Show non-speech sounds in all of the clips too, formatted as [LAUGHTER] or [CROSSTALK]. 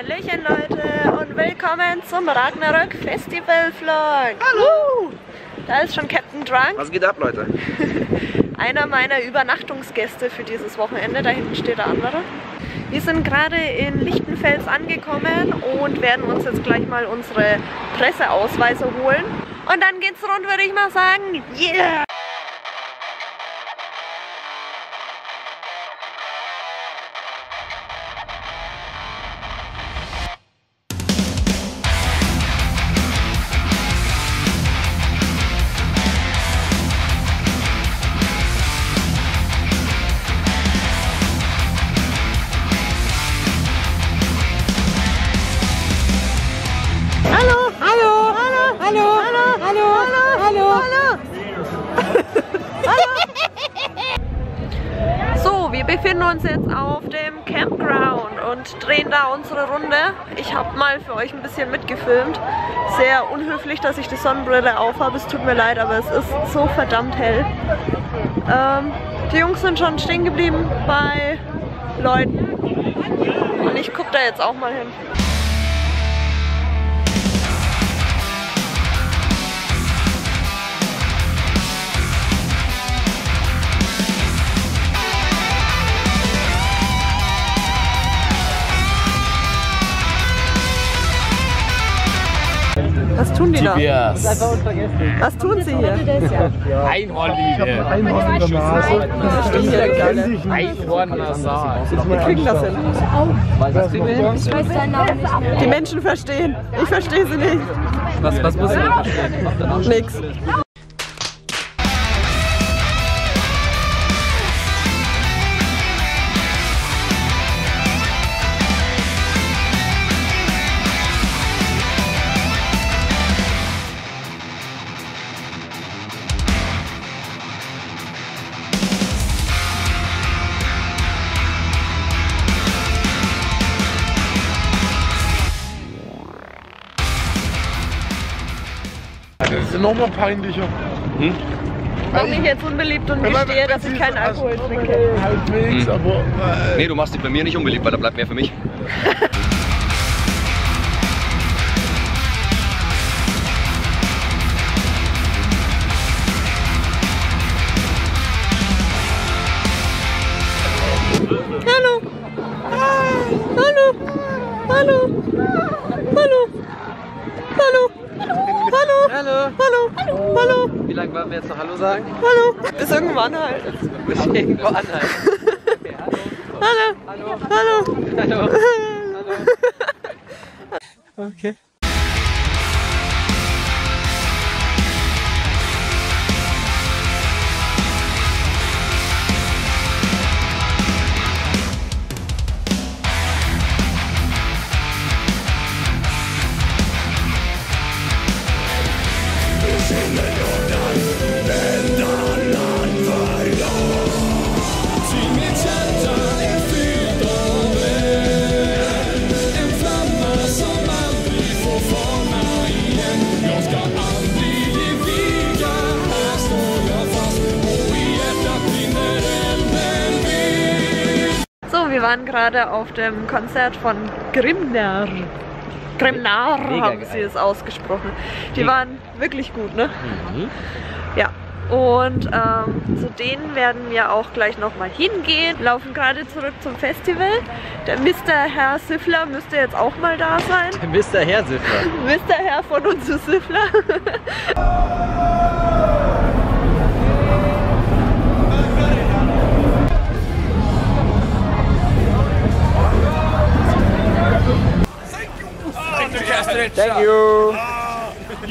Hallöchen Leute und willkommen zum Ragnarök Festival Vlog. Hallo! Da ist schon Captain Drunk. Was geht ab, Leute? [LAUGHS] Einer meiner Übernachtungsgäste für dieses Wochenende. Da hinten steht der andere. Wir sind gerade in Lichtenfels angekommen und werden uns jetzt gleich mal unsere Presseausweise holen. Und dann geht's rund, würde ich mal sagen. Yeah! Und drehen da unsere Runde. Ich habe mal für euch ein bisschen mitgefilmt. Sehr unhöflich, dass ich die Sonnenbrille aufhabe. Es tut mir leid, aber es ist so verdammt hell. Ähm, die Jungs sind schon stehen geblieben bei Leuten. Und ich gucke da jetzt auch mal hin. Genau. Hollybeers. Was tun Sie hier? Einhornliebe. Einhornlasal. Wir kriegen das hin. Was kriegen wir hin? Ich weiß seinen Namen nicht. Die Menschen verstehen. Ich verstehe sie nicht. Was, was muss ich verstehen? Nix. Noch mal peinlicher. Mach mich jetzt unbeliebt und gestehe, dass ich keinen Alkohol trinke. Halbwegs, aber äh, Nee, du machst dich bei mir nicht unbeliebt, weil da bleibt mehr für mich. [LAUGHS] Hallo sagen? Hallo. Bis irgendwann halt. Bis irgendwo anhalten. Hallo. Hallo. Hallo. Hallo. Okay. Waren gerade auf dem Konzert von Grimnar. Grimnar Mega haben geil. sie es ausgesprochen. Die Mega. waren wirklich gut, ne? Mhm. Ja. Und ähm, zu denen werden wir auch gleich nochmal hingehen. Laufen gerade zurück zum Festival. Der Mr. Herr Siffler müsste jetzt auch mal da sein. Mr. Hersiffer. [LAUGHS] Mr. Herr von uns zu Siffler. [LAUGHS] Thank you.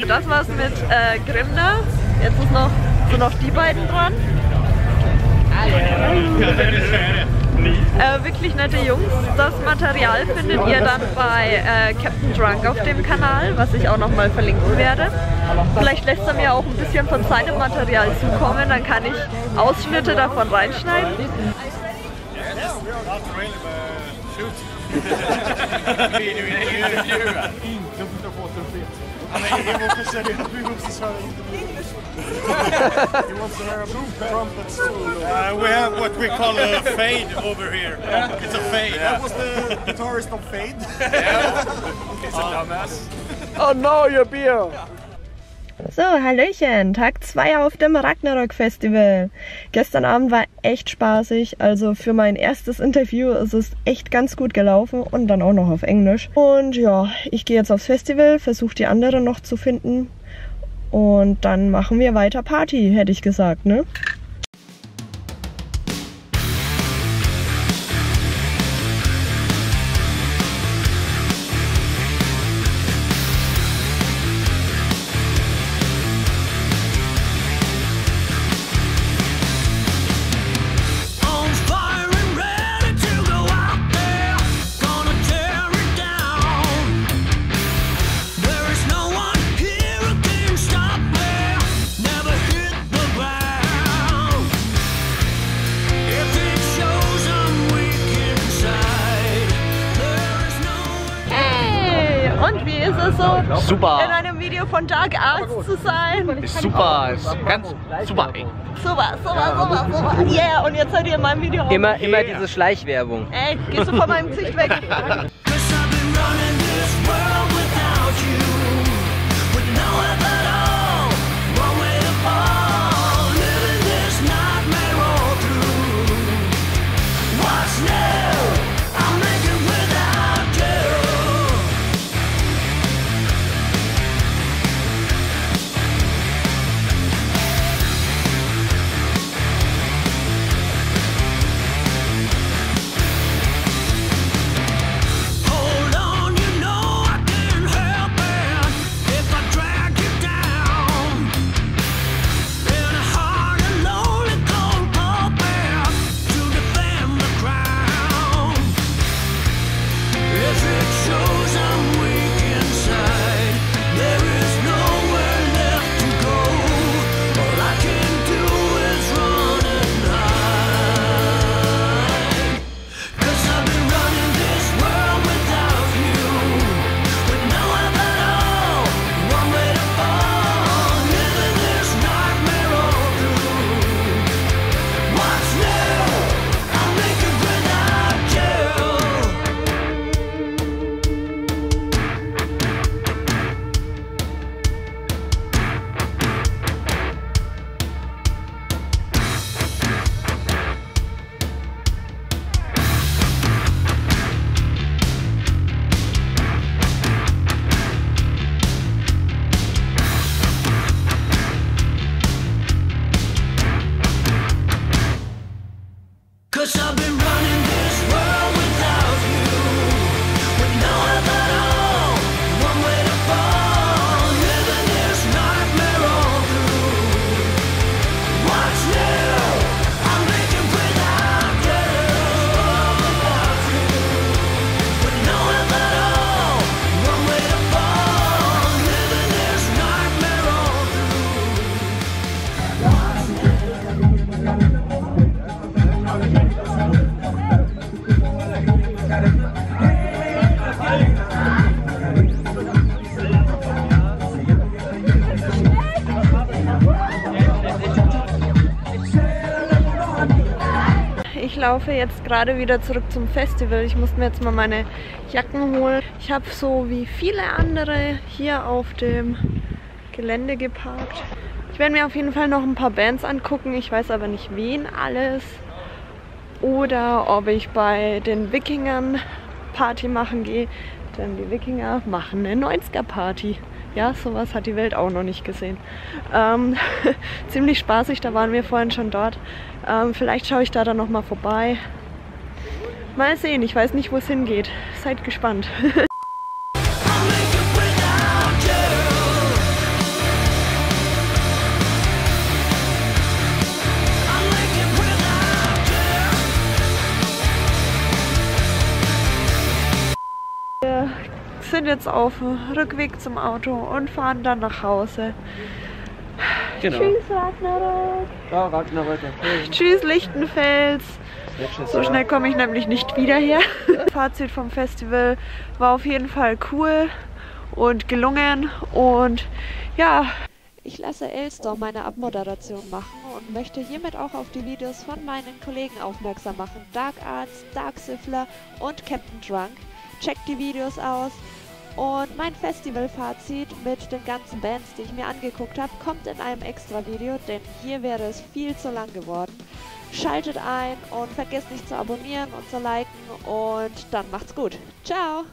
Das war's mit äh, Grimner. Jetzt ist noch, sind noch die beiden dran. Äh, wirklich nette Jungs. Das Material findet ihr dann bei äh, Captain Drunk auf dem Kanal, was ich auch nochmal verlinken werde. Vielleicht lässt er mir auch ein bisschen von seinem Material zukommen, dann kann ich Ausschnitte davon reinschneiden. [LAUGHS] He wants to hear a we have what we call a fade over here. Yeah. It's a fade. Yeah. That was the guitarist on fade. yeah. [LAUGHS] He's a uh, dumbass. Oh no, your beer! Yeah. So, Hallöchen, Tag 2 auf dem Ragnarok Festival. Gestern Abend war echt spaßig, also für mein erstes Interview ist es echt ganz gut gelaufen und dann auch noch auf Englisch. Und ja, ich gehe jetzt aufs Festival, versuche die anderen noch zu finden und dann machen wir weiter Party, hätte ich gesagt, ne? So, in Super. einem Video von Dark Arts zu sein? Ist super. Ist ganz super. ey. Super, super, super, super. Yeah, und jetzt seid ihr in meinem Video. Immer, immer diese Schleichwerbung. Ey, gehst du von meinem Gesicht weg? Cause I've been running this world without you, Ich laufe jetzt gerade wieder zurück zum Festival. Ich musste mir jetzt mal meine Jacken holen. Ich habe so wie viele andere hier auf dem Gelände geparkt. Ich werde mir auf jeden Fall noch ein paar Bands angucken. Ich weiß aber nicht wen alles. Oder ob ich bei den Wikingern Party machen gehe. Denn die Wikinger machen eine 90er Party. Ja, sowas hat die Welt auch noch nicht gesehen. Ähm, [LAUGHS] ziemlich spaßig, da waren wir vorhin schon dort. Ähm, vielleicht schaue ich da dann nochmal vorbei. Mal sehen, ich weiß nicht, wo es hingeht. Seid gespannt. [LAUGHS] jetzt auf dem Rückweg zum Auto und fahren dann nach Hause. Genau. Tschüss, Ragnarok. Ja, Ragnarök. Tschüss, Lichtenfels. So schnell komme ich nämlich nicht wieder her. [LAUGHS] Fazit vom Festival war auf jeden Fall cool und gelungen. Und ja, Ich lasse Elstor meine Abmoderation machen und möchte hiermit auch auf die Videos von meinen Kollegen aufmerksam machen. Dark Arts, Dark Siffler und Captain Drunk. Checkt die Videos aus. Und mein Festivalfazit mit den ganzen Bands, die ich mir angeguckt habe, kommt in einem extra Video, denn hier wäre es viel zu lang geworden. Schaltet ein und vergesst nicht zu abonnieren und zu liken und dann macht's gut. Ciao!